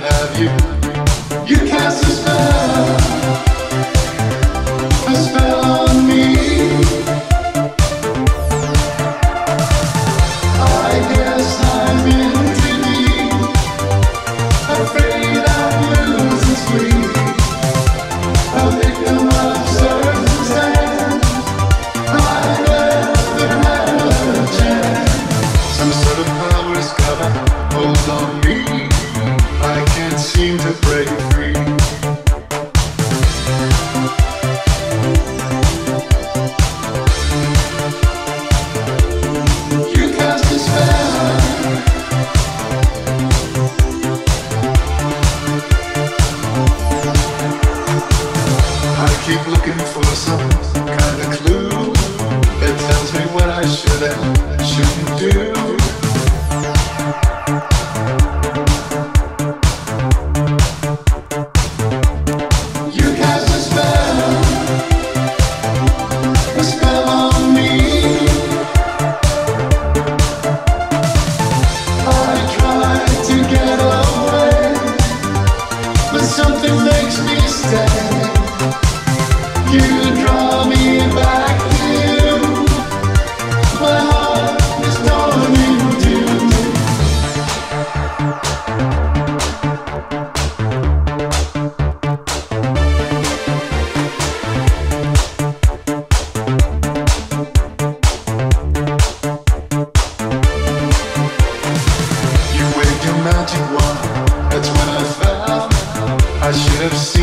have you. You cast a spell. keep looking for some kind of clue that tells me what I should and shouldn't do. of sea.